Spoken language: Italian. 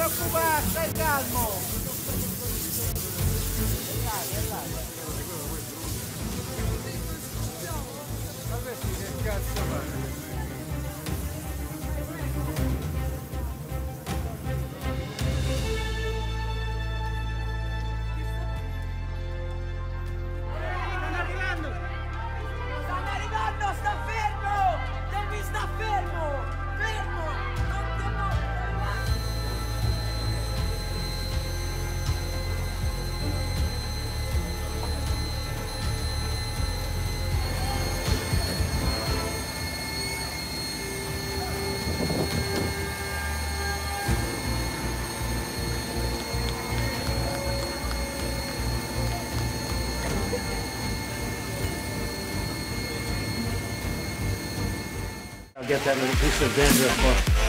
preoccupare, stai calmo. Vabbè che cazzo fai? Get that little piece of dandruff off.